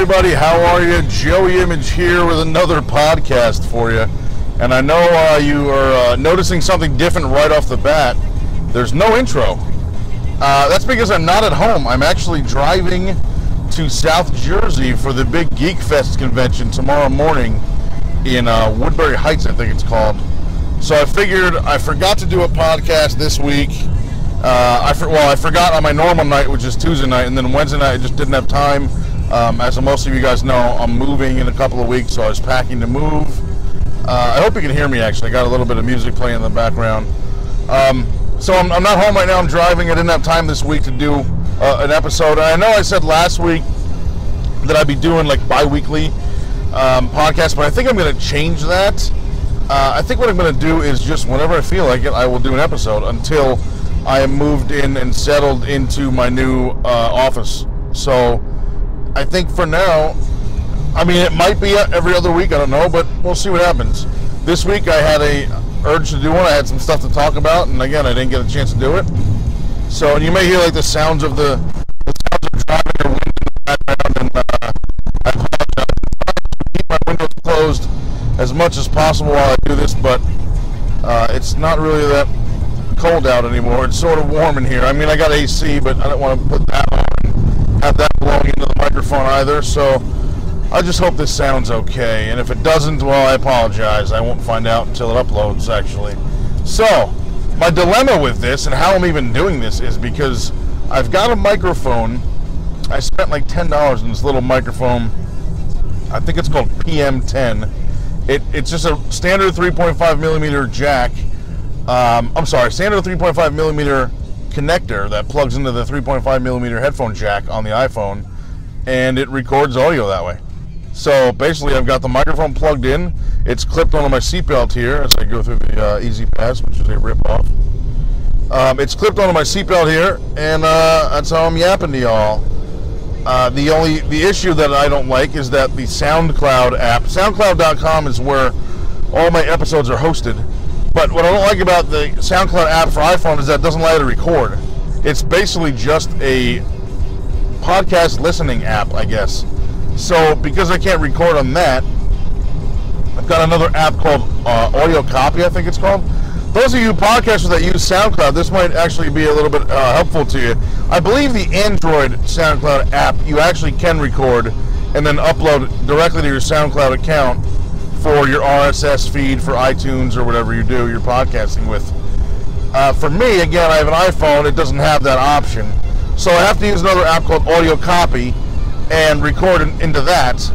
everybody. How are you? Joey Image here with another podcast for you. And I know uh, you are uh, noticing something different right off the bat. There's no intro. Uh, that's because I'm not at home. I'm actually driving to South Jersey for the big Geek Fest convention tomorrow morning in uh, Woodbury Heights, I think it's called. So I figured I forgot to do a podcast this week. Uh, I for, well, I forgot on my normal night, which is Tuesday night, and then Wednesday night I just didn't have time. Um, as most of you guys know, I'm moving in a couple of weeks, so I was packing to move. Uh, I hope you can hear me. Actually, I got a little bit of music playing in the background. Um, so I'm, I'm, not home right now. I'm driving. I didn't have time this week to do uh, an episode. I know I said last week that I'd be doing like bi-weekly um, podcasts, but I think I'm going to change that. Uh, I think what I'm going to do is just whenever I feel like it, I will do an episode until I am moved in and settled into my new uh, office. So I think for now, I mean, it might be every other week. I don't know, but we'll see what happens. This week I had a urge to do one. I had some stuff to talk about, and again, I didn't get a chance to do it. So, and you may hear like the sounds of the, the sounds of driving or wind in the background, and uh, I apologize. Keep my windows closed as much as possible while I do this, but uh, it's not really that cold out anymore. It's sort of warm in here. I mean, I got AC, but I don't want to put that on and have that blowing into the microphone either. So I just hope this sounds okay. And if it doesn't, well, I apologize. I won't find out until it uploads, actually. So, my dilemma with this and how I'm even doing this is because I've got a microphone. I spent like $10 on this little microphone. I think it's called PM10. It, it's just a standard 3.5 millimeter jack. Um, I'm sorry, standard 3.5 millimeter connector that plugs into the 3.5 millimeter headphone jack on the iPhone, and it records audio that way. So basically, I've got the microphone plugged in. It's clipped onto my seatbelt here as I go through the uh, E-ZPass, which is a rip-off. Um, it's clipped onto my seatbelt here, and uh, that's how I'm yapping to y'all. Uh, the only the issue that I don't like is that the SoundCloud app, SoundCloud.com, is where all my episodes are hosted. But what I don't like about the SoundCloud app for iPhone is that it doesn't allow you to record. It's basically just a podcast listening app, I guess. So because I can't record on that, I've got another app called uh, Audio Copy, I think it's called. Those of you podcasters that use SoundCloud, this might actually be a little bit uh, helpful to you. I believe the Android SoundCloud app, you actually can record and then upload directly to your SoundCloud account for your RSS feed for iTunes or whatever you do you're podcasting with. Uh, for me, again, I have an iPhone. It doesn't have that option, so I have to use another app called Audio Copy and record into that,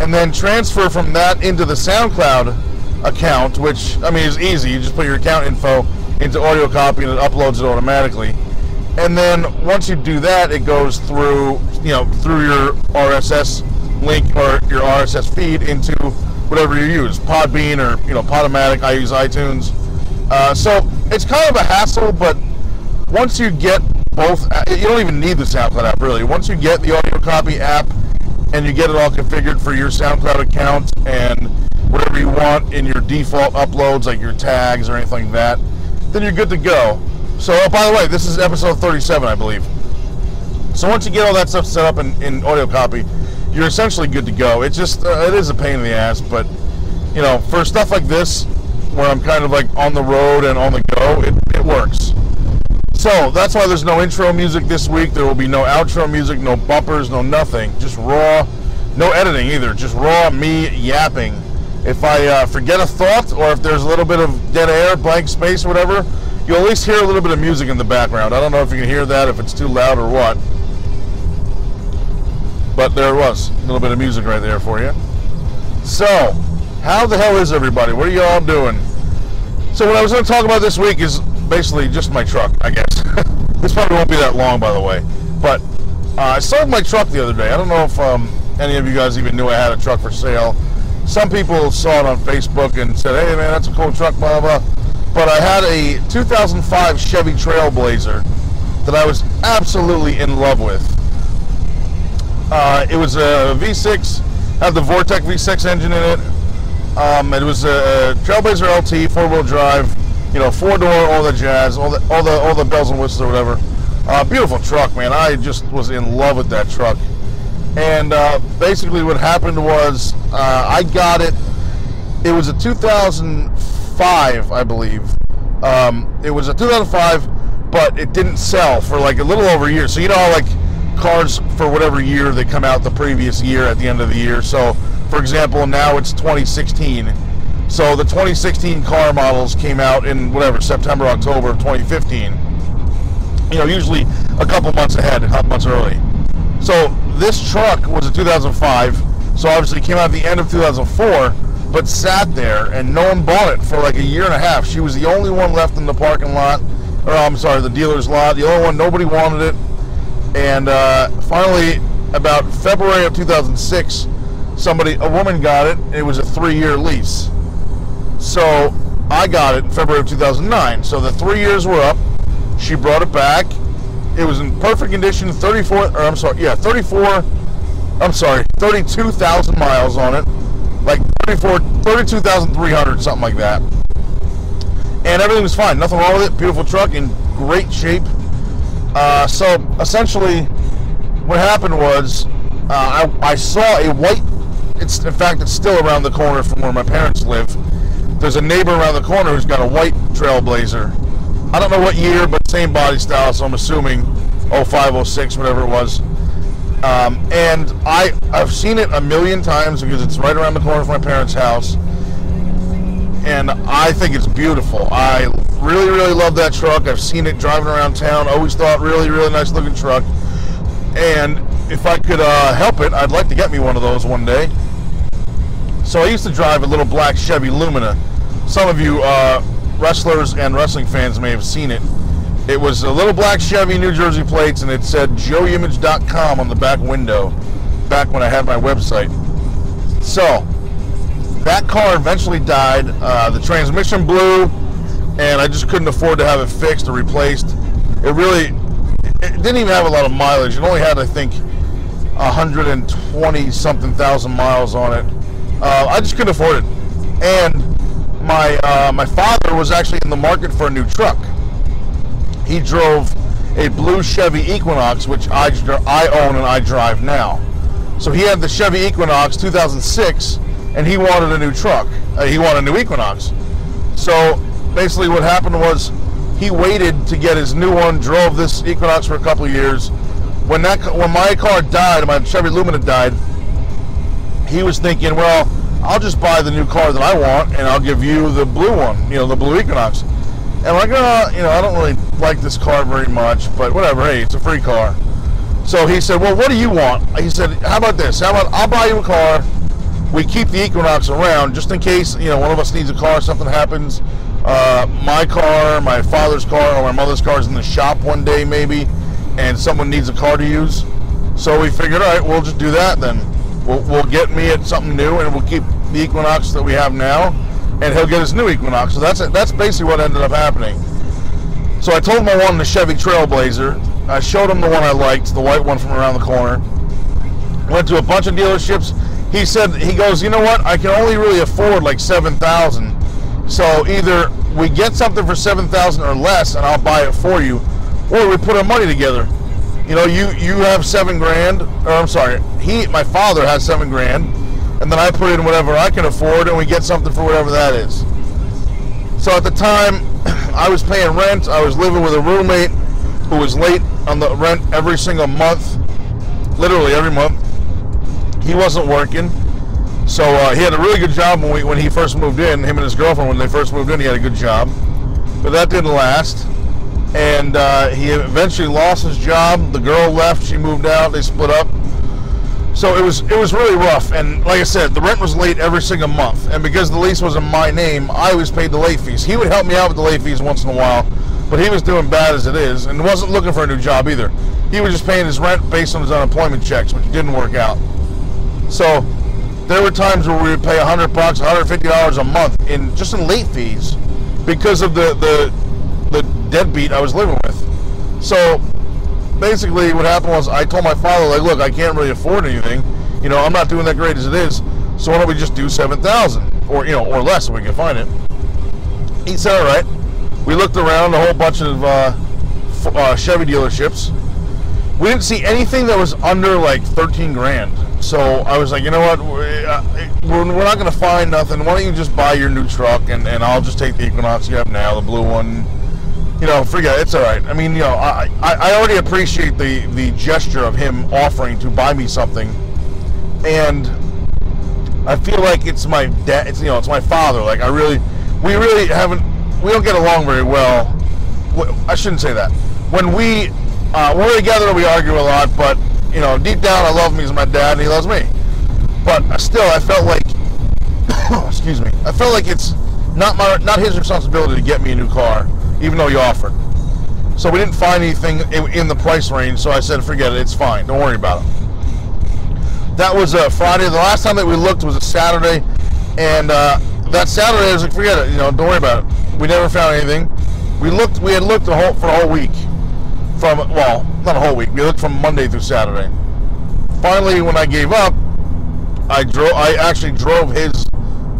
and then transfer from that into the SoundCloud account, which I mean is easy. You just put your account info into audio copy and it uploads it automatically. And then once you do that, it goes through you know through your RSS link or your RSS feed into whatever you use, Podbean or you know Podomatic. I use iTunes. Uh, so it's kind of a hassle, but once you get both, you don't even need the SoundCloud app really. Once you get the audio copy app and you get it all configured for your SoundCloud account and whatever you want in your default uploads, like your tags or anything like that, then you're good to go. So, oh, by the way, this is episode 37, I believe. So once you get all that stuff set up in, in audio copy, you're essentially good to go. It's just, uh, it is a pain in the ass, but, you know, for stuff like this, where I'm kind of like on the road and on the go, it, it works. So that's why there's no intro music this week. There will be no outro music, no bumpers, no nothing. Just raw, no editing either. Just raw me yapping. If I uh, forget a thought or if there's a little bit of dead air, blank space, whatever, you'll at least hear a little bit of music in the background. I don't know if you can hear that, if it's too loud or what. But there it was. A little bit of music right there for you. So, how the hell is everybody? What are you all doing? So what I was going to talk about this week is basically just my truck, I guess. this probably won't be that long, by the way. But uh, I sold my truck the other day. I don't know if um, any of you guys even knew I had a truck for sale. Some people saw it on Facebook and said, hey, man, that's a cool truck, blah, blah. But I had a 2005 Chevy Trailblazer that I was absolutely in love with. Uh, it was a V6, had the Vortec V6 engine in it. Um, it was a Trailblazer LT, four-wheel drive, you know, four door, all the jazz, all the all the all the bells and whistles or whatever. Uh, beautiful truck, man. I just was in love with that truck. And uh, basically, what happened was uh, I got it. It was a 2005, I believe. Um, it was a 2005, but it didn't sell for like a little over a year. So you know, like cars for whatever year they come out the previous year at the end of the year. So, for example, now it's 2016. So the 2016 car models came out in whatever September, October of 2015. You know, usually a couple months ahead, a couple months early. So this truck was a 2005. So obviously came out at the end of 2004, but sat there and no one bought it for like a year and a half. She was the only one left in the parking lot, or I'm sorry, the dealer's lot. The only one nobody wanted it. And uh, finally, about February of 2006, somebody, a woman got it. It was a three-year lease. So I got it in February of 2009. So the three years were up. She brought it back. It was in perfect condition. 34, or I'm sorry, yeah, 34. I'm sorry, 32,000 miles on it, like 34, 32,300, something like that. And everything was fine. Nothing wrong with it. Beautiful truck in great shape. Uh, so essentially, what happened was uh, I, I saw a white. It's in fact it's still around the corner from where my parents live there's a neighbor around the corner who's got a white Trailblazer. I don't know what year, but same body style, so I'm assuming 05, 06, whatever it was. Um, and I, I've seen it a million times because it's right around the corner from my parents' house. And I think it's beautiful. I really, really love that truck. I've seen it driving around town. Always thought really, really nice looking truck. And if I could uh, help it, I'd like to get me one of those one day. So I used to drive a little black Chevy Lumina. Some of you uh, wrestlers and wrestling fans may have seen it. It was a little black Chevy New Jersey plates, and it said joeyimage.com on the back window back when I had my website. So that car eventually died. Uh, the transmission blew, and I just couldn't afford to have it fixed or replaced. It really it didn't even have a lot of mileage. It only had, I think, 120 something thousand miles on it. Uh, I just couldn't afford it. And my uh, my father was actually in the market for a new truck. He drove a blue Chevy Equinox, which I, I own and I drive now. So he had the Chevy Equinox 2006, and he wanted a new truck. Uh, he wanted a new Equinox. So basically, what happened was he waited to get his new one, drove this Equinox for a couple years. When that when my car died, my Chevy Lumina died, he was thinking, well, I'll just buy the new car that I want, and I'll give you the blue one, you know, the blue Equinox. And I'm like, oh, you know, I don't really like this car very much, but whatever. Hey, it's a free car. So he said, well, what do you want? He said, how about this? How about I'll buy you a car. We keep the Equinox around just in case, you know, one of us needs a car, something happens. Uh, my car, my father's car, or my mother's car is in the shop one day maybe, and someone needs a car to use. So we figured, all right, we'll just do that then. We'll, we'll get me at something new, and we'll keep the Equinox that we have now, and he'll get his new Equinox. So that's that's basically what ended up happening. So I told him I wanted the Chevy Trailblazer. I showed him the one I liked, the white one from around the corner. Went to a bunch of dealerships. He said he goes, you know what? I can only really afford like seven thousand. So either we get something for seven thousand or less, and I'll buy it for you, or we put our money together you know, you you have seven grand, or I'm sorry, he, my father has seven grand, and then I put in whatever I can afford, and we get something for whatever that is. So at the time, I was paying rent. I was living with a roommate who was late on the rent every single month, literally every month. He wasn't working, so uh, he had a really good job when we when he first moved in. Him and his girlfriend, when they first moved in, he had a good job, but that didn't last and uh, he eventually lost his job. The girl left. She moved out. They split up. So it was it was really rough. And like I said, the rent was late every single month. And because the lease was in my name, I always paid the late fees. He would help me out with the late fees once in a while, but he was doing bad as it is, and wasn't looking for a new job either. He was just paying his rent based on his unemployment checks, which didn't work out. So there were times where we would pay 100 bucks, 150 dollars a month in just in late fees because of the the the deadbeat I was living with. So basically, what happened was I told my father, like, look, I can't really afford anything. You know, I'm not doing that great as it is. So why don't we just do seven thousand, or you know, or less if we can find it? He said, all right. We looked around a whole bunch of uh, uh, Chevy dealerships, we didn't see anything that was under like 13 grand. So I was like, you know what, uh, we're, we're not going to find nothing. Why don't you just buy your new truck and, and I'll just take the Equinox you have now, the blue one. You know, forget it. It's all right. I mean, you know, I, I, I already appreciate the, the gesture of him offering to buy me something. And I feel like it's my dad, it's, you know, it's my father. Like, I really, we really haven't, we don't get along very well. I shouldn't say that. When we, uh, when we're together, we argue a lot, but you know, deep down, I love him. He's my dad, and he loves me. But still, I felt like, excuse me, I felt like it's not my, not his responsibility to get me a new car, even though he offered. So we didn't find anything in the price range. So I said, forget it. It's fine. Don't worry about it. That was a Friday. The last time that we looked was a Saturday, and uh, that Saturday I was like, forget it. You know, don't worry about it. We never found anything. We looked. We had looked a whole, for a whole week from well, not a whole week. We looked from Monday through Saturday. Finally, when I gave up, I drove. I actually drove his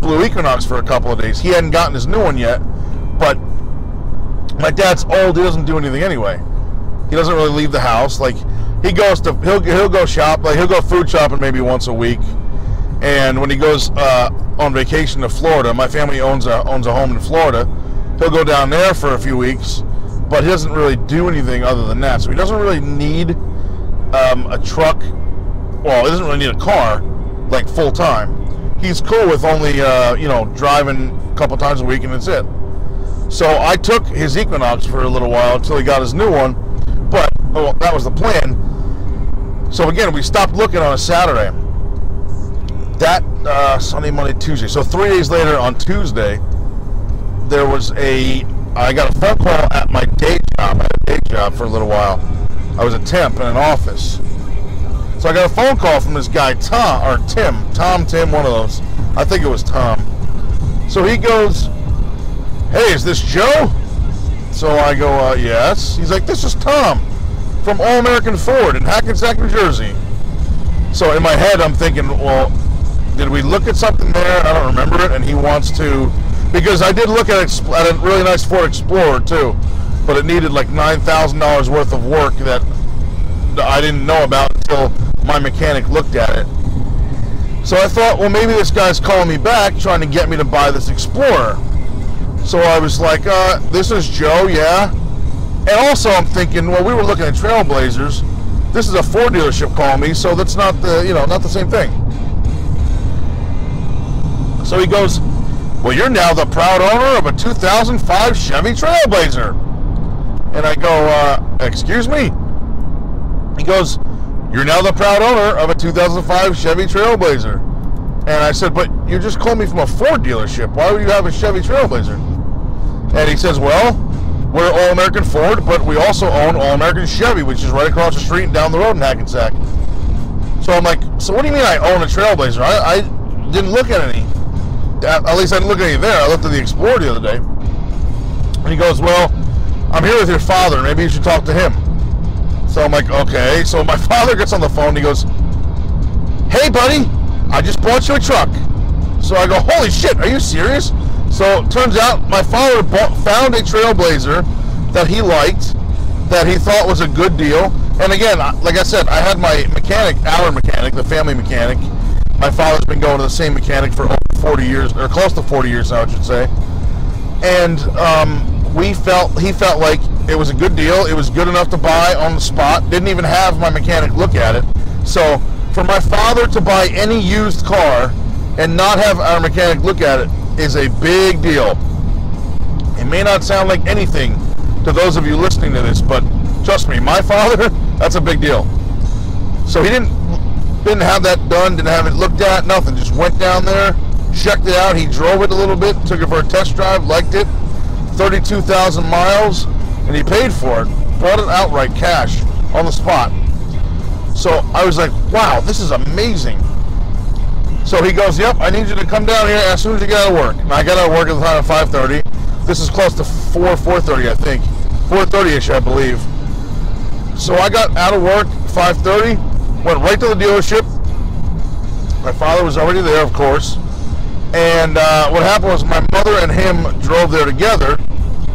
Blue Equinox for a couple of days. He hadn't gotten his new one yet, my dad's old. He doesn't do anything anyway. He doesn't really leave the house. Like he goes to he'll he'll go shop. Like he'll go food shopping maybe once a week. And when he goes uh, on vacation to Florida, my family owns a owns a home in Florida. He'll go down there for a few weeks but he doesn't really do anything other than that. So he doesn't really need um, a truck. Well, he doesn't really need a car like full time. He's cool with only uh, you know driving a couple times a week and that's it. So I took his Equinox for a little while until he got his new one, but well, that was the plan. So again, we stopped looking on a Saturday. That uh, Sunday, Monday, Tuesday. So three days later on Tuesday, there was a I got a phone call at my day job. I had a day job for a little while. I was a temp in an office. So I got a phone call from this guy, Tom, or Tim. Tom, Tim, one of those. I think it was Tom. So he goes, Hey, is this Joe? So I go, uh, Yes. He's like, This is Tom from All American Ford in Hackensack, New Jersey. So in my head, I'm thinking, Well, did we look at something there? I don't remember it. And he wants to because I did look at, at a really nice Ford Explorer too, but it needed like nine thousand dollars worth of work that I didn't know about until my mechanic looked at it. So I thought, well, maybe this guy's calling me back, trying to get me to buy this Explorer. So I was like, uh, this is Joe, yeah. And also, I'm thinking, well, we were looking at Trailblazers. This is a Ford dealership calling me, so that's not the, you know, not the same thing. So he goes, well, you're now the proud owner of a 2005 Chevy Trailblazer. And I go, uh, Excuse me? He goes, You're now the proud owner of a 2005 Chevy Trailblazer. And I said, But you just called me from a Ford dealership. Why would you have a Chevy Trailblazer? And he says, Well, we're All American Ford, but we also own All American Chevy, which is right across the street and down the road in Hackensack. So I'm like, So what do you mean I own a Trailblazer? I, I didn't look at any at least I didn't look at any there. I looked at the Explorer the other day. And he goes, Well, I'm here with your father. Maybe you should talk to him. So I'm like, Okay. So my father gets on the phone. He goes, Hey, buddy, I just bought you a truck. So I go, Holy shit, are you serious? So it turns out my father bought, found a Trailblazer that he liked, that he thought was a good deal. And again, like I said, I had my mechanic, our mechanic, the family mechanic. My father's been going to the same mechanic for over 40 years, or close to 40 years now, I should say. And um, we felt, he felt like it was a good deal. It was good enough to buy on the spot. Didn't even have my mechanic look at it. So for my father to buy any used car and not have our mechanic look at it is a big deal. It may not sound like anything to those of you listening to this, but trust me, my father, that's a big deal. So he didn't didn't have that done, didn't have it looked at, nothing. Just went down there, checked it out. He drove it a little bit, took it for a test drive, liked it. 32,000 miles, and he paid for it. Bought it outright cash on the spot. So I was like, wow, this is amazing. So he goes, yep, I need you to come down here as soon as you get out of work. And I got out of work at the time at 5.30. This is close to 4, 4.30, I think. 4.30ish, I believe. So I got out of work 5.30, went right to the dealership. My father was already there, of course. And uh, what happened was my mother and him drove there together,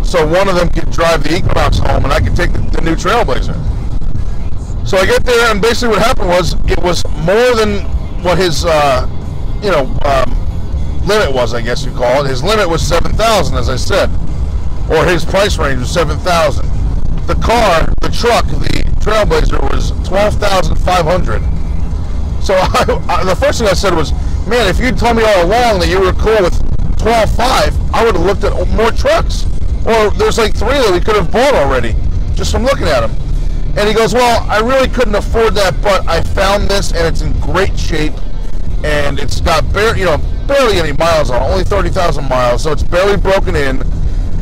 so one of them could drive the Equinox home, and I could take the, the new Trailblazer. So I get there, and basically what happened was it was more than what his, uh, you know, um, limit was. I guess you call it. His limit was seven thousand, as I said, or his price range was seven thousand. The car, the truck, the Trailblazer was twelve thousand five hundred. So I, I, the first thing I said was, "Man, if you'd told me all along that you were cool with twelve five, I would have looked at more trucks. Or there's like three that we could have bought already, just from looking at them." And he goes, "Well, I really couldn't afford that, but I found this, and it's in great shape, and it's got barely, you know, barely any miles on, only thirty thousand miles, so it's barely broken in.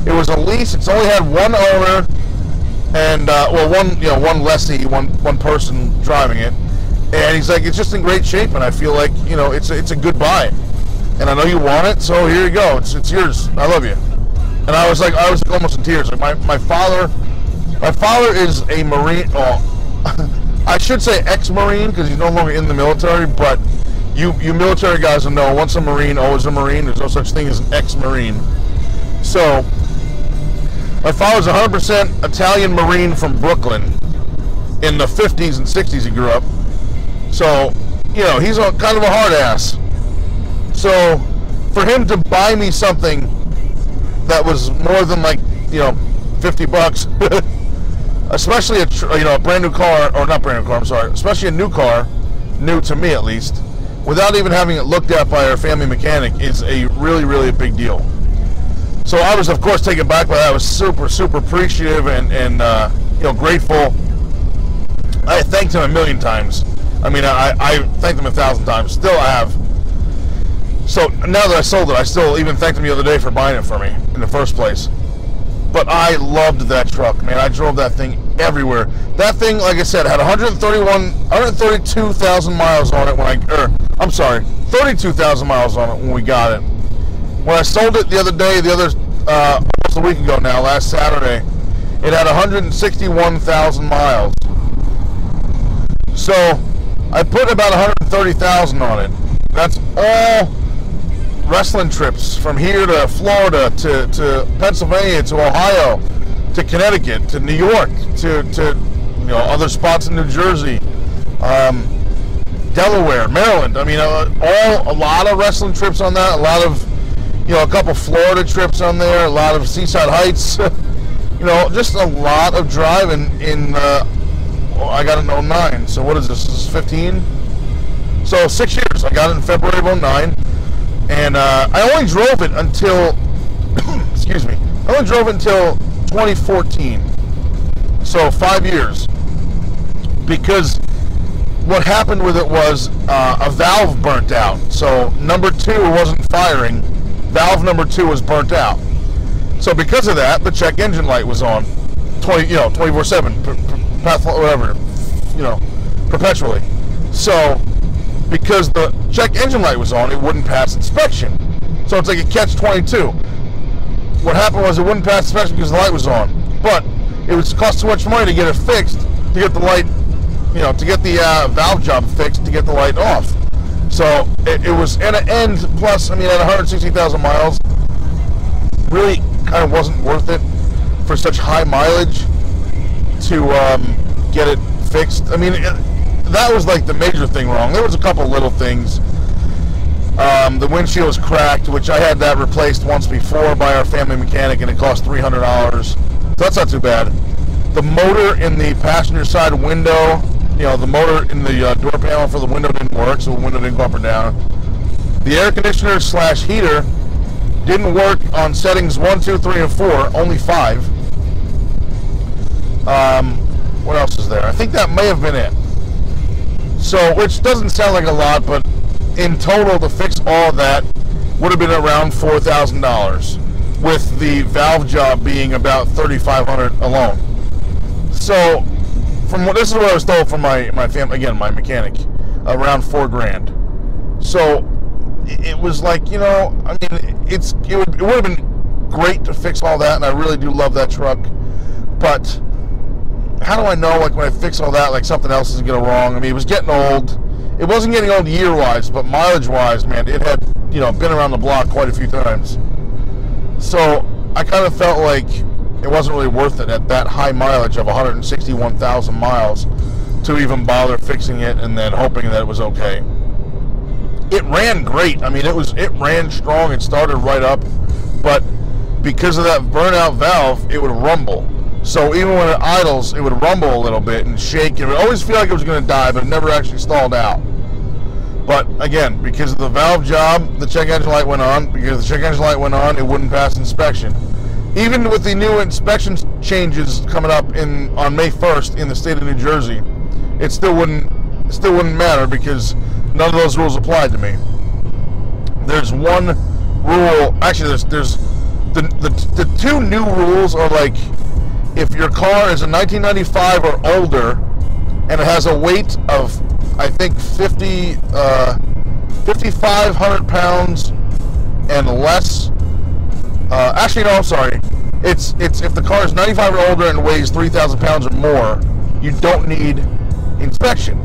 It was a lease. It's only had one owner." and uh, well, one you know one lessee, one one person driving it, and he's like, it's just in great shape, and I feel like you know it's a, it's a good buy, and I know you want it, so here you go, it's it's yours. I love you, and I was like I was almost in tears. Like my my father, my father is a marine. Oh, I should say ex-marine because he's no longer in the military, but you you military guys will know once a marine, always a marine. There's no such thing as an ex-marine. So my father's 100% Italian Marine from Brooklyn. In the 50s and 60s, he grew up. So, you know, he's a, kind of a hard ass. So, for him to buy me something that was more than like, you know, 50 bucks, especially a you know a brand new car or not brand new car, I'm sorry, especially a new car, new to me at least, without even having it looked at by our family mechanic, is a really really big deal. So I was, of course, taken back by that. I was super, super appreciative and, and uh, you know, grateful. I thanked him a million times. I mean, I, I thanked him a thousand times. Still, I have. So now that I sold it, I still even thanked him the other day for buying it for me in the first place. But I loved that truck, man. I drove that thing everywhere. That thing, like I said, had 131, 132,000 miles on it when I, er, I'm sorry, 32,000 miles on it when we got it. When I sold it the other day, the other uh, almost a week ago now, last Saturday, it had 161,000 miles. So I put about 130,000 on it. That's all wrestling trips from here to Florida to, to Pennsylvania to Ohio to Connecticut to New York to, to you know other spots in New Jersey, um, Delaware, Maryland. I mean, uh, all a lot of wrestling trips on that. A lot of you know, a couple Florida trips on there, a lot of Seaside Heights, you know, just a lot of driving in, uh, well, I got an in 09, so what is this, this is 15? So six years, I got it in February of 09, and uh, I only drove it until, excuse me, I only drove it until 2014, so five years, because what happened with it was uh, a valve burnt out, so number two wasn't firing, valve number two was burnt out. So because of that, the check engine light was on, 20, you know, 24/7, path, whatever, you know, perpetually. So because the check engine light was on, it wouldn't pass inspection. So it's like a catch-22. What happened was it wouldn't pass inspection because the light was on, but it would cost too much money to get it fixed, to get the light, you know, to get the uh, valve job fixed, to get the light off. So it, it was at an end. Plus, I mean, at 160,000 miles, really kind of wasn't worth it for such high mileage to um, get it fixed. I mean, it, that was like the major thing wrong. There was a couple little things. Um, the windshield was cracked, which I had that replaced once before by our family mechanic, and it cost three hundred dollars. So that's not too bad. The motor in the passenger side window you know, the motor in the uh, door panel for the window didn't work, so the window didn't go up or down. The air conditioner slash heater didn't work on settings 1, 2, 3, and 4, only 5. Um, what else is there? I think that may have been it. So, which doesn't sound like a lot, but in total, to fix all that would have been around $4,000, with the valve job being about 3500 alone. So, from what this is what I was told from my my family again, my mechanic, around four grand. So it was like you know, I mean, it's it would it would have been great to fix all that, and I really do love that truck, but how do I know like when I fix all that like something else isn't gonna wrong? I mean, it was getting old. It wasn't getting old year wise, but mileage wise, man, it had you know been around the block quite a few times. So I kind of felt like it wasn't really worth it at that high mileage of 161,000 miles to even bother fixing it and then hoping that it was okay. It ran great. I mean, it was it ran strong. It started right up, but because of that burnout valve, it would rumble. So even when it idles, it would rumble a little bit and shake. It would always feel like it was going to die, but it never actually stalled out. But again, because of the valve job, the check engine light went on. Because the check engine light went on, it wouldn't pass inspection. Even with the new inspection changes coming up in on May 1st in the state of New Jersey, it still wouldn't it still wouldn't matter because none of those rules applied to me. There's one rule. Actually, there's there's the, the, the two new rules are like if your car is a 1995 or older and it has a weight of I think 50 uh, 5,500 pounds and less. Uh, actually, no, I'm sorry. It's it's if the car is 95 or older and weighs 3,000 pounds or more, you don't need inspection.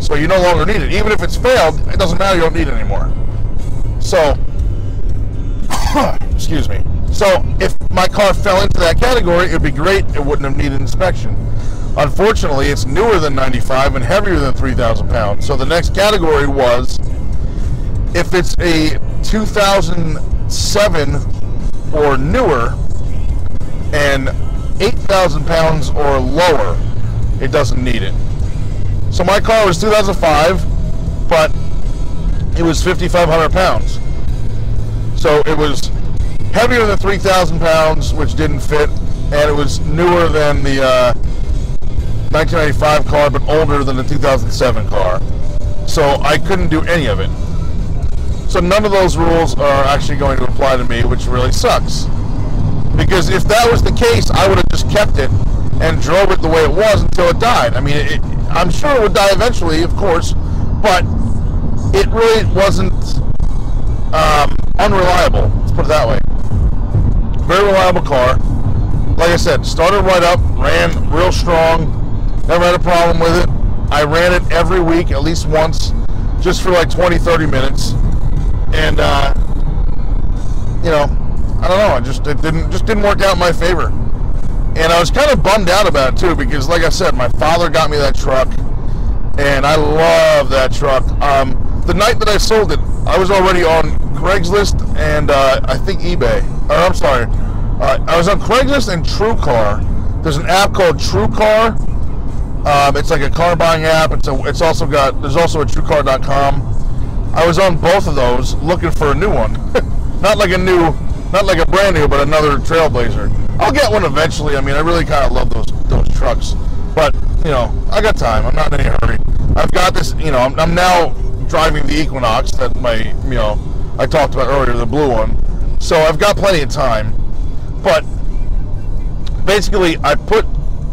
So you no longer need it. Even if it's failed, it doesn't matter. You don't need it anymore. So, excuse me. So if my car fell into that category, it would be great. It wouldn't have needed inspection. Unfortunately, it's newer than 95 and heavier than 3,000 pounds. So the next category was if it's a 2007 or newer and 8,000 pounds or lower, it doesn't need it. So my car was 2005, but it was 5,500 pounds. So it was heavier than 3,000 pounds, which didn't fit, and it was newer than the uh, 1995 car, but older than the 2007 car. So I couldn't do any of it. So none of those rules are actually going to apply to me, which really sucks. Because if that was the case, I would have just kept it and drove it the way it was until it died. I mean, it, I'm sure it would die eventually, of course, but it really wasn't um, unreliable. Let's put it that way. Very reliable car. Like I said, started right up, ran real strong, never had a problem with it. I ran it every week, at least once, just for like 20, 30 minutes. And, uh, you know, I don't know, I just, it didn't, just didn't work out in my favor. And I was kind of bummed out about it too, because like I said, my father got me that truck, and I love that truck. Um, the night that I sold it, I was already on Craigslist and uh, I think eBay. Or I'm sorry, uh, I was on Craigslist and TrueCar. There's an app called TrueCar. Um, it's like a car buying app. It's a, it's also got there's also a TrueCar.com. I was on both of those looking for a new one, not like a new, not like a brand new, but another Trailblazer. I'll get one eventually. I mean, I really kind of love those those trucks, but you know, I got time. I'm not in any hurry. I've got this. You know, I'm, I'm now driving the Equinox that my you know I talked about earlier, the blue one. So I've got plenty of time. But basically, I put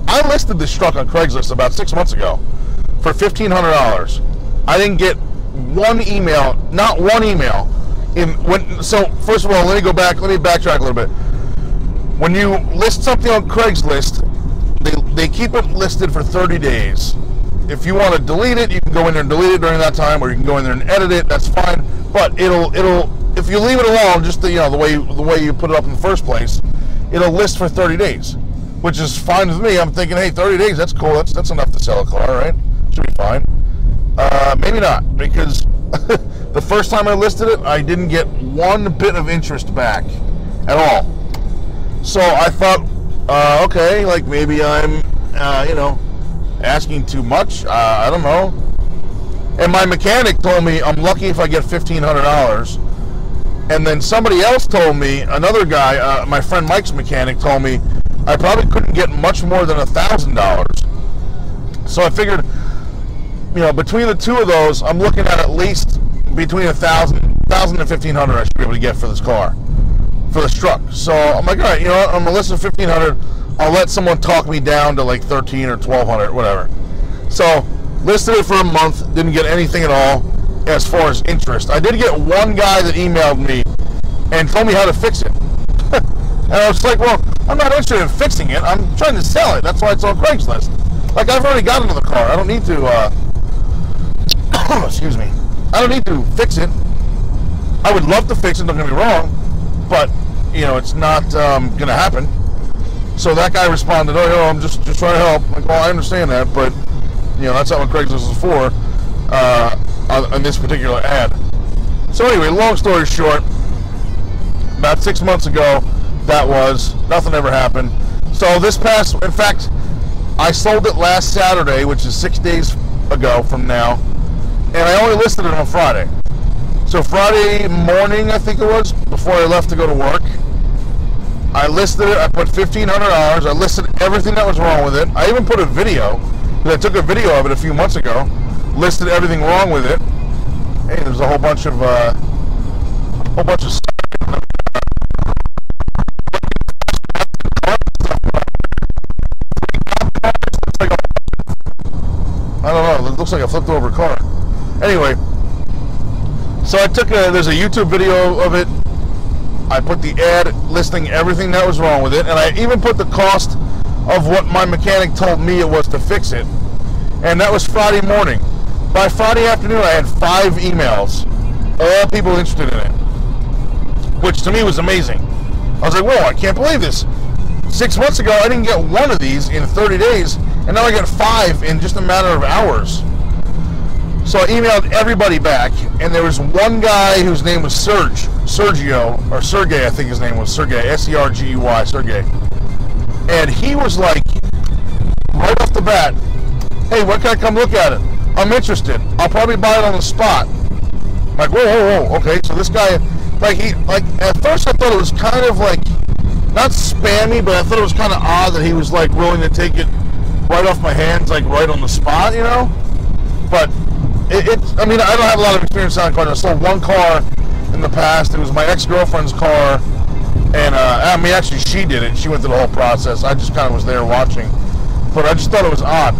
I listed this truck on Craigslist about six months ago for fifteen hundred dollars. I didn't get one email, not one email. In when so first of all, let me go back. Let me backtrack a little bit. When you list something on Craigslist, they they keep it listed for thirty days. If you want to delete it, you can go in there and delete it during that time, or you can go in there and edit it. That's fine but it'll it'll if you leave it alone, just the, you know the way the way you put it up in the first place, it'll list for 30 days, which is fine with me. I'm thinking, hey, 30 days, that's cool. That's that's enough to sell a car, right? Should be fine. Uh, maybe not because the first time I listed it, I didn't get one bit of interest back at all. So I thought, uh, okay, like maybe I'm, uh, you know, asking too much. Uh, I don't know and my mechanic told me I'm lucky if I get fifteen hundred dollars. And then somebody else told me, another guy, uh, my friend Mike's mechanic, told me I probably couldn't get much more than a thousand dollars. So I figured, you know, between the two of those, I'm looking at at least between a thousand, thousand and fifteen hundred I should be able to get for this car, for this truck. So I'm like, all right, you know, what? I'm gonna list for fifteen hundred. I'll let someone talk me down to like thirteen or twelve hundred, whatever. So listed it for a month, didn't get anything at all as far as interest. I did get one guy that emailed me and told me how to fix it. and I was like, well, I'm not interested in fixing it. I'm trying to sell it. That's why it's on Craigslist. Like, I've already got another car. I don't need to, uh, excuse me. I don't need to fix it. I would love to fix it, don't get me wrong, but, you know, it's not um, going to happen. So that guy responded, oh, I'm just, just trying to help. Like, well, I understand that, but You know, that's not what Craigslist is for uh, on, on this particular ad. So anyway, long story short, about six months ago, that was nothing ever happened. So this past, in fact, I sold it last Saturday, which is six days ago from now, and I only listed it on Friday. So Friday morning, I think it was, before I left to go to work, I listed it. I put fifteen hundred dollars. I listed everything that was wrong with it. I even put a video. I took a video of it a few months ago. Listed everything wrong with it. Hey, there's a whole bunch of uh, a whole bunch of stuff. I don't know. It looks like I flipped over a car. Anyway, so I took a. There's a YouTube video of it. I put the ad listing everything that was wrong with it, and I even put the cost of what my mechanic told me it was to fix it. And that was Friday morning. By Friday afternoon, I had five emails, all people interested in it, which to me was amazing. I was like, whoa, I can't believe this. Six months ago, I didn't get one of these in 30 days, and now I get five in just a matter of hours. So I emailed everybody back, and there was one guy whose name was Serge, Sergio, or Sergey, I think his name was Sergey, S-E-R-G-E-Y, Sergey. And he was like, right off the bat, hey, when can I come look at it? I'm interested. I'll probably buy it on the spot. I'm like, whoa, whoa, whoa, okay. So this guy, like, he, like, at first I thought it was kind of like, not spammy, but I thought it was kind of odd that he was like willing to take it right off my hands, like right on the spot, you know? But it, it I mean, I don't have a lot of experience on cars. I sold one car in the past. It was my ex-girlfriend's car, and uh, I mean, actually, she did it. She went through the whole process. I just kind of was there watching, but I just thought it was odd.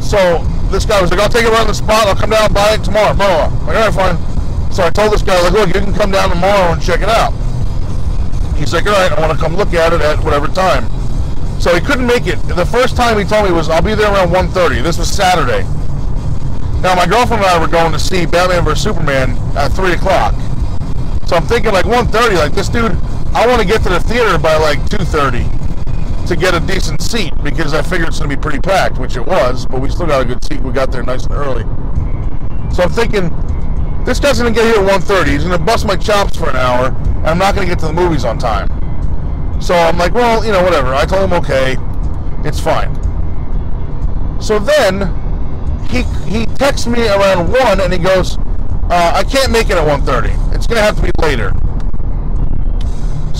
So this guy was like, "I'll take it around the spot. I'll come down and buy it tomorrow." Blah, blah. Like, all right, fine. So I told this guy, like, "Look, you can come down tomorrow and check it out." He's like, "All right, I want to come look at it at whatever time." So he couldn't make it. The first time he told me was, "I'll be there around 1.30. This was Saturday. Now my girlfriend and I were going to see Batman vs Superman at three o'clock. So I'm thinking like 1.30, like this dude, I want to get to the theater by like 2.30 to get a decent seat because I figured it's going to be pretty packed, which it was, but we still got a good seat. We got there nice and early. So I'm thinking, this guy's going to get here at 1.30. He's going to bust my chops for an hour, and I'm not going to get to the movies on time. So I'm like, well, you know, whatever. I told him, okay, it's fine. So then he he texts me around one, and he goes, uh, "I can't make it at 1.30. It's going to have to be later."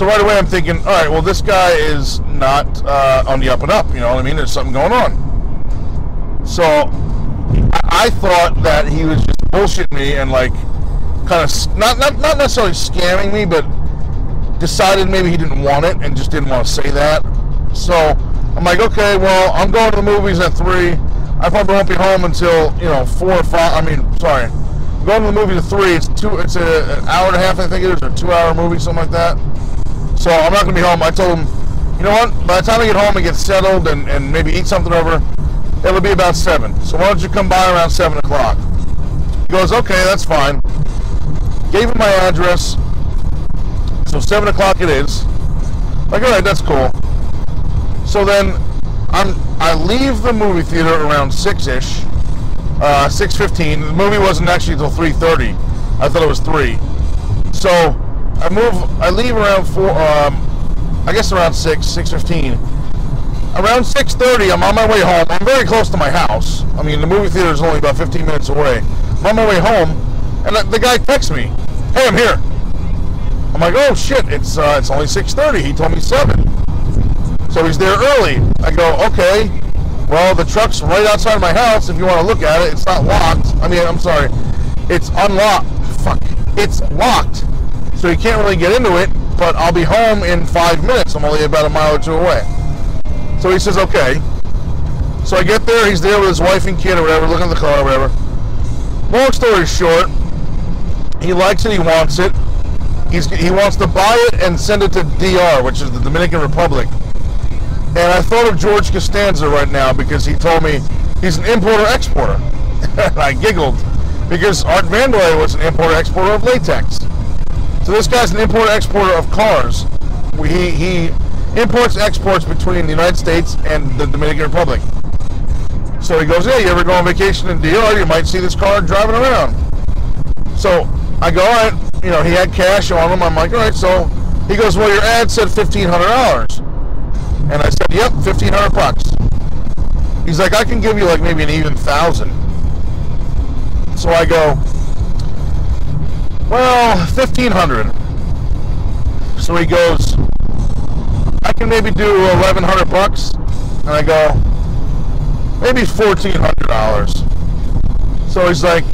So right away, I'm thinking, all right, well, this guy is not uh, on the up and up. You know what I mean? There's something going on. So I, thought that he was just bullshitting me and like kind of not, not not necessarily scamming me, but decided maybe he didn't want it and just didn't want to say that. So I'm like, okay, well, I'm going to the movies at three. I probably won't be home until you know four or five. I mean, sorry, I'm going to the movie at three. It's two. It's a, an hour and a half, I think it is, or two hour movie, something like that. So I'm not going to be home. I told him, you know what? By the time I get home and get settled and, and maybe eat something over, it'll be about seven. So why don't you come by around seven o'clock? He goes, okay, that's fine. Gave him my address. So seven o'clock it is. Like, all right, that's cool. So then I'm I leave the movie theater around six ish, uh, six fifteen. The movie wasn't actually until three thirty. I thought it was three. So I move. I leave around four. Um, I guess around six, six fifteen. Around six thirty, I'm on my way home. I'm very close to my house. I mean, the movie theater is only about fifteen minutes away. I'm on my way home, and the guy texts me, "Hey, I'm here." I'm like, "Oh shit! It's uh, it's only six thirty. He told me seven. So he's there early. I go, okay. Well, the truck's right outside my house. If you want to look at it, it's not locked. I mean, I'm sorry, it's unlocked. Fuck, it's locked. So you can't really get into it. But I'll be home in five minutes. I'm only about a mile or two away. So he says, okay. So I get there. He's there with his wife and kid or whatever, looking at the car or whatever. Long story short, he likes it. He wants it. He's, he wants to buy it and send it to DR, which is the Dominican Republic. And I thought of George Costanza right now because he told me he's an importer-exporter. and I giggled because Art Vandelay was an importer-exporter of latex. So this guy's an importer-exporter of cars. He, he imports exports between the United States and the Dominican Republic. So he goes, yeah, you ever go on vacation in DR? You might see this car driving around. So I go, all right, you know, he had cash on him. I'm like, all right, so he goes, well, your ad said $1,500. And I said, yep, 1500 bucks. He's like, I can give you like maybe an even thousand. So I go, well, 1500 So he goes, I can maybe do 1100 bucks. And I go, maybe $1,400. So he's like,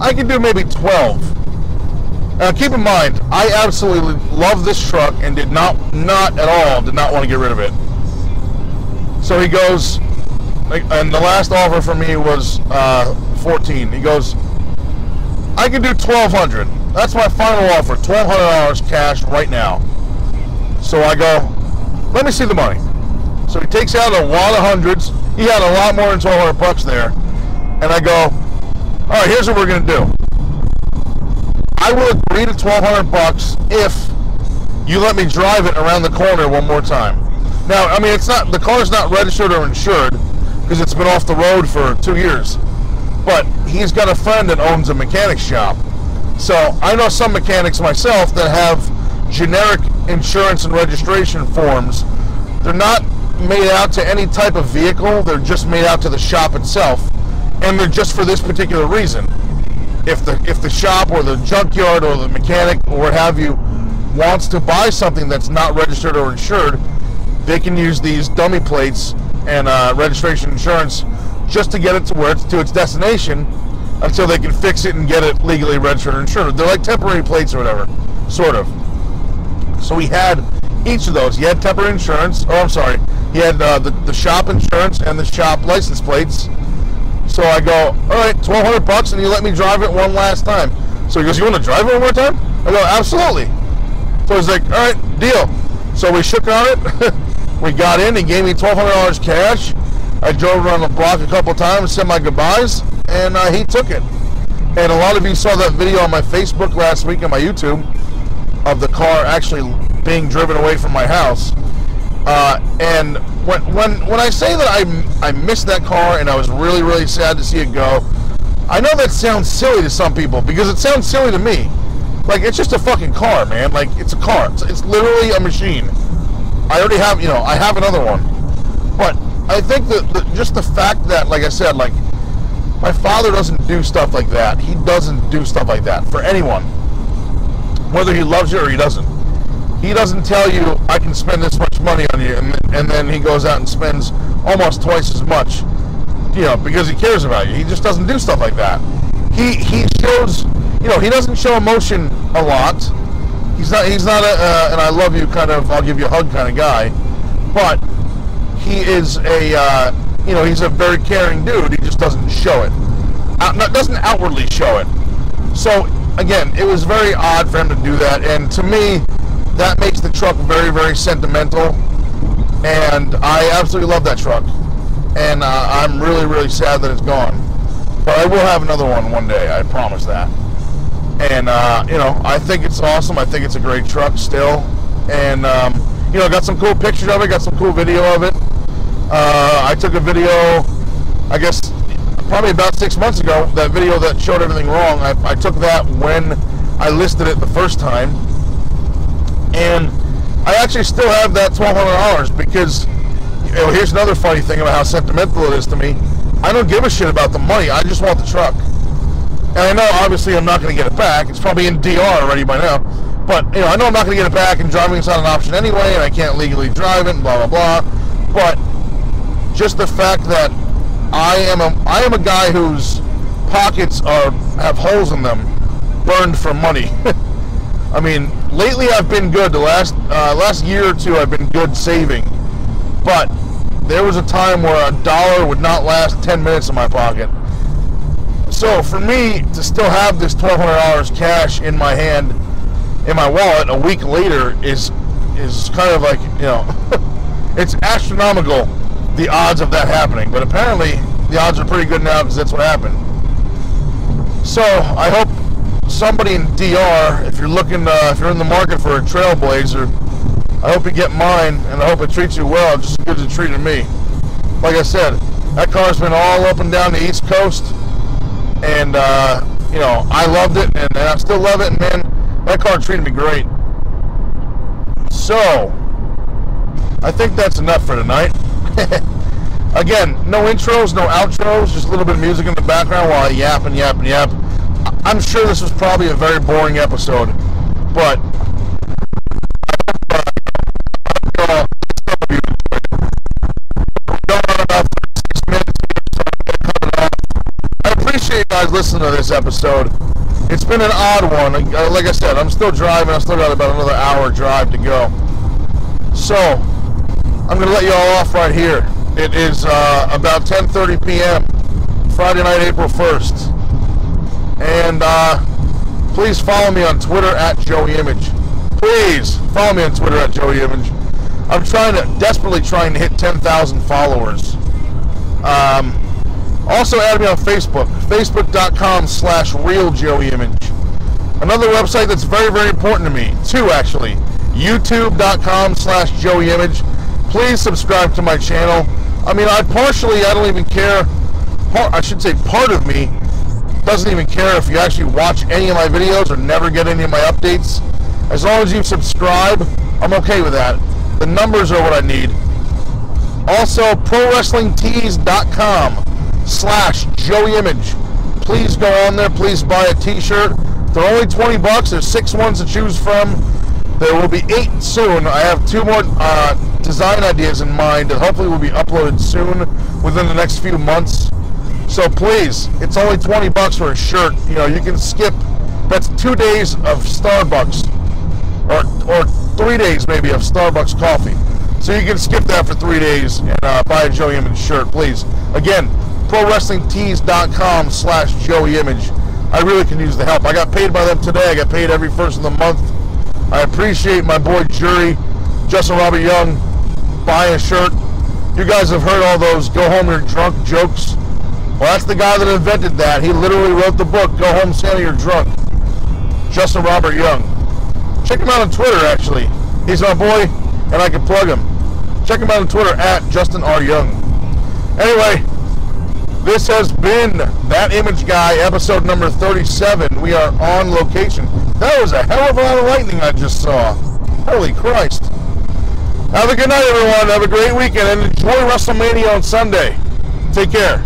I can do maybe 12. Now keep in mind, I absolutely love this truck and did not, not at all, did not want to get rid of it. So he goes, and the last offer for me was uh, 14. He goes, I can do 1200. That's my final offer, $1,200 cash right now. So I go, let me see the money. So he takes out a lot of hundreds. He had a lot more than 1200 bucks there. And I go, all right, here's what we're going to do. I will agree to 1200 bucks if you let me drive it around the corner one more time. Now, I mean, it's not the car's not registered or insured because it's been off the road for two years. But he's got a friend that owns a mechanic shop. So I know some mechanics myself that have generic insurance and registration forms. They're not made out to any type of vehicle, they're just made out to the shop itself. And they're just for this particular reason. If the if the shop or the junkyard or the mechanic or what have you wants to buy something that's not registered or insured, they can use these dummy plates and uh, registration insurance just to get it to where it's to its destination until they can fix it and get it legally registered and insured. They're like temporary plates or whatever, sort of. So we had each of those. He had temporary insurance. Oh, I'm sorry. He had uh, the, the shop insurance and the shop license plates. So I go, all right, 1200 bucks, and you let me drive it one last time. So he goes, you want to drive it one more time? I go, absolutely. So he's like, all right, deal. So we shook on it. we got in. He gave me $1,200 cash. I drove around the block a couple times, said my goodbyes, and uh, he took it. And a lot of you saw that video on my Facebook last week and my YouTube of the car actually being driven away from my house. Uh, and when, when, when I say that I, I missed that car and I was really, really sad to see it go, I know that sounds silly to some people because it sounds silly to me. Like, it's just a fucking car, man. Like, it's a car. It's, it's literally a machine. I already have, you know, I have another one. But I think that just the fact that, like I said, like, my father doesn't do stuff like that. He doesn't do stuff like that for anyone. Whether he loves you or he doesn't he doesn't tell you I can spend this much money on you, and, and then he goes out and spends almost twice as much, you know, because he cares about you. He just doesn't do stuff like that. He he shows, you know, he doesn't show emotion a lot. He's not he's not a uh, and I love you kind of I'll give you a hug kind of guy, but he is a uh, you know he's a very caring dude. He just doesn't show it, doesn't outwardly show it. So again, it was very odd for him to do that, and to me that makes the truck very, very sentimental. And I absolutely love that truck. And uh, I'm really, really sad that it's gone. But I will have another one one day. I promise that. And, uh, you know, I think it's awesome. I think it's a great truck still. And, um, you know, got some cool pictures of it, got some cool video of it. Uh, I took a video, I guess, probably about six months ago, that video that showed everything wrong. I, I took that when I listed it the first time and I actually still have that $1,200 because you know, here's another funny thing about how sentimental it is to me. I don't give a shit about the money. I just want the truck. And I know obviously I'm not going to get it back. It's probably in DR already by now. But you know, I know I'm not going to get it back, and driving is not an option anyway, and I can't legally drive it, and blah blah blah. But just the fact that I am a I am a guy whose pockets are have holes in them, burned for money. I mean, lately I've been good. The last uh, last year or two, I've been good saving. But there was a time where a dollar would not last 10 minutes in my pocket. So for me to still have this $1,200 cash in my hand, in my wallet, a week later is is kind of like you know, it's astronomical the odds of that happening. But apparently the odds are pretty good now because that's what happened. So I hope somebody in DR, if you're looking, uh, if you're in the market for a Trailblazer, I hope you get mine, and I hope it treats you well, just as good as it treated me. Like I said, That car's been all up and down the East Coast, and uh, you know I loved it, and, and I still love it. And man, that car treated me great. So, I think that's enough for tonight. Again, no intros, no outros, just a little bit of music in the background while I yap and yap and yap. I'm sure this was probably a very boring episode, but I appreciate you guys listening to this episode. It's been an odd one. Like I said, I'm still driving. I still got about another hour drive to go. So, I'm going to let you all off right here. It is uh, about 10:30 p.m. Friday night, April 1st, and uh, please follow me on Twitter at Joey Image. Please follow me on Twitter at Joey Image. I'm trying to desperately trying to hit 10,000 followers. Um, also add me on Facebook, facebook.com slash real Joey Image. Another website that's very, very important to me, two actually, youtube.com slash Joey Image. Please subscribe to my channel. I mean, I partially, I don't even care. Part, I should say, part of me doesn't even care if you actually watch any of my videos or never get any of my updates. As long as you subscribe, I'm okay with that. The numbers are what I need. Also, ProWrestlingTees.com slash Joey Image. Please go on there. Please buy a t-shirt. They're only 20 bucks. There's six ones to choose from. There will be eight soon. I have two more uh, design ideas in mind that hopefully will be uploaded soon within the next few months. So please, it's only 20 bucks for a shirt. You know, you can skip. That's two days of Starbucks, or or three days maybe of Starbucks coffee. So you can skip that for three days and uh, buy a Joey Image shirt, please. Again, ProWrestlingTees.com slash Joey Image. I really can use the help. I got paid by them today. I got paid every first of the month. I appreciate my boy Jury, Justin Robert Young, buy a shirt. You guys have heard all those go home you're drunk jokes. Well, that's the guy that invented that. He literally wrote the book, Go Home Santa You're Drunk. Justin Robert Young. Check him out on Twitter, actually. He's my boy, and I can plug him. Check him out on Twitter at Justin R. Young. Anyway, this has been That Image Guy, episode number 37. We are on location. That was a hell of a lot of lightning I just saw. Holy Christ. Have a good night, everyone. Have a great weekend and enjoy WrestleMania on Sunday. Take care.